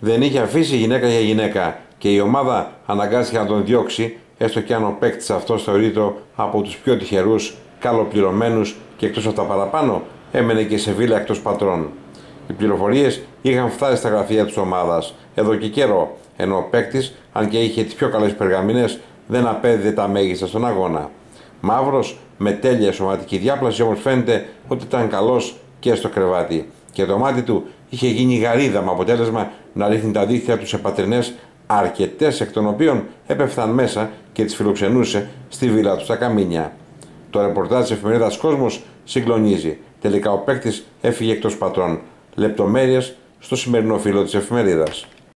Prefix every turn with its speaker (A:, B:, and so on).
A: δεν είχε αφήσει γυναίκα για γυναίκα και η ομάδα αναγκάστηκε να τον διώξει, έστω και αν ο παίκτης αυτός θεωρείται από τους πιο τυχερούς, καλοπληρωμένους και εκτός από τα παραπάνω, έμενε και σε βίλα εκτός πατρών. Οι πληροφορίες είχαν φτάσει στα γραφεία της ομάδας εδώ και καιρό, ενώ ο παίκτης, αν και είχε τις πιο καλές περγαμίνε, δεν απέδιδε τα μέγιστα στον αγώνα. Μαύρος, με τέλεια σωματική διάπλαση, όμως φαίνεται ότι ήταν καλός και στο κρεβάτι. Και το μάτι του είχε γίνει γαρίδα με αποτέλεσμα να ρίχνει τα δίχτυα του σε πατρινές, αρκετές εκ των οποίων έπεφταν μέσα και τις φιλοξενούσε στη βίλα του στα Καμίνια. Το ρεπορτάζ της εφημερίδας Κόσμος συγκλονίζει. Τελικά ο παίκτης έφυγε εκτός πατρών. Λεπτομέρειες στο σημερινό φίλο της εφημερίδας.